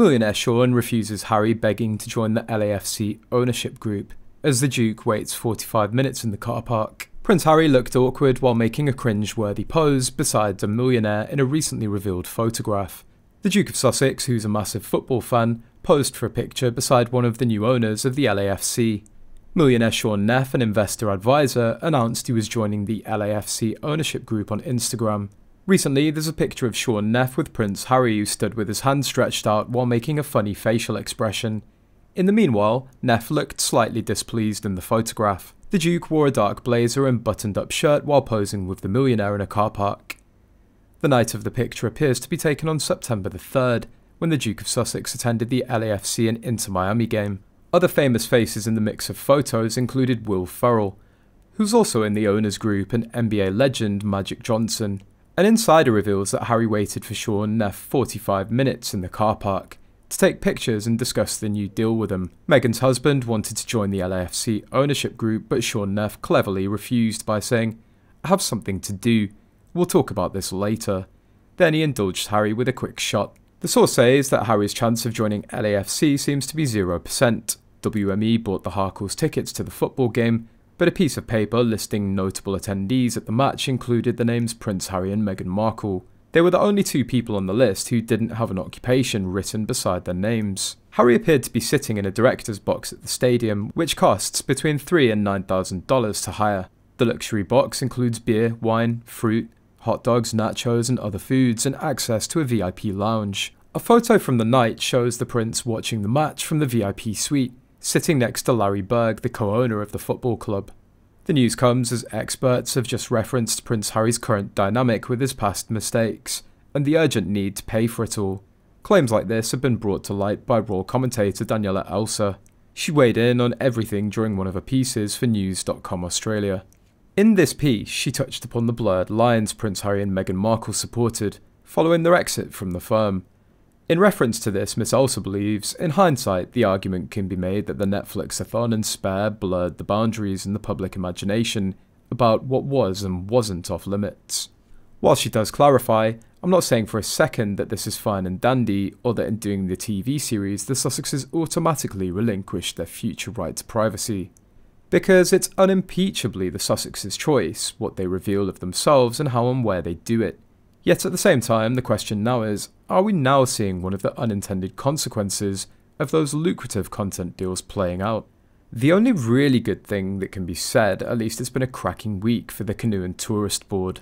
Millionaire Shaun refuses Harry begging to join the LAFC ownership group as the Duke waits 45 minutes in the car park. Prince Harry looked awkward while making a cringe-worthy pose beside a millionaire in a recently revealed photograph. The Duke of Sussex, who's a massive football fan, posed for a picture beside one of the new owners of the LAFC. Millionaire Shaun Neff, an investor advisor, announced he was joining the LAFC ownership group on Instagram. Recently, there's a picture of Shaun Neff with Prince Harry who stood with his hand stretched out while making a funny facial expression. In the meanwhile, Neff looked slightly displeased in the photograph. The Duke wore a dark blazer and buttoned up shirt while posing with the millionaire in a car park. The night of the picture appears to be taken on September the 3rd, when the Duke of Sussex attended the LAFC and Inter Miami game. Other famous faces in the mix of photos included Will Ferrell, who's also in the owners group, and NBA legend Magic Johnson. An insider reveals that Harry waited for Shaun Neff 45 minutes in the car park to take pictures and discuss the new deal with him. Meghan's husband wanted to join the LAFC ownership group, but Shaun Neff cleverly refused by saying, I have something to do. We'll talk about this later. Then he indulged Harry with a quick shot. The source says that Harry's chance of joining LAFC seems to be 0%. WME bought the Harkles tickets to the football game, but a piece of paper listing notable attendees at the match included the names Prince Harry and Meghan Markle. They were the only two people on the list who didn't have an occupation written beside their names. Harry appeared to be sitting in a director's box at the stadium, which costs between 3 and $9,000 to hire. The luxury box includes beer, wine, fruit, hot dogs, nachos, and other foods, and access to a VIP lounge. A photo from the night shows the prince watching the match from the VIP suite, sitting next to Larry Berg, the co owner of the football club. The news comes as experts have just referenced Prince Harry's current dynamic with his past mistakes, and the urgent need to pay for it all. Claims like this have been brought to light by Raw commentator Daniela Elser. She weighed in on everything during one of her pieces for News.com Australia. In this piece, she touched upon the blurred lines Prince Harry and Meghan Markle supported, following their exit from the firm, in reference to this, Miss Elser believes, in hindsight, the argument can be made that the Netflix-a-thon and Spare blurred the boundaries in the public imagination about what was and wasn't off limits. While she does clarify, I'm not saying for a second that this is fine and dandy, or that in doing the TV series, the Sussexes automatically relinquished their future right to privacy. Because it's unimpeachably the Sussexes' choice, what they reveal of themselves and how and where they do it. Yet at the same time, the question now is, are we now seeing one of the unintended consequences of those lucrative content deals playing out? The only really good thing that can be said, at least it's been a cracking week for the Canoe and Tourist Board.